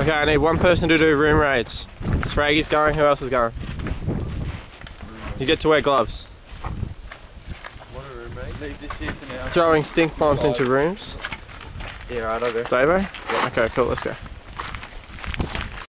Okay, I need one person to do room raids. Spraggy's going, who else is going? You get to wear gloves. Throwing stink bombs into rooms. Yeah, right, I'll go. Davo? Okay, cool, let's go.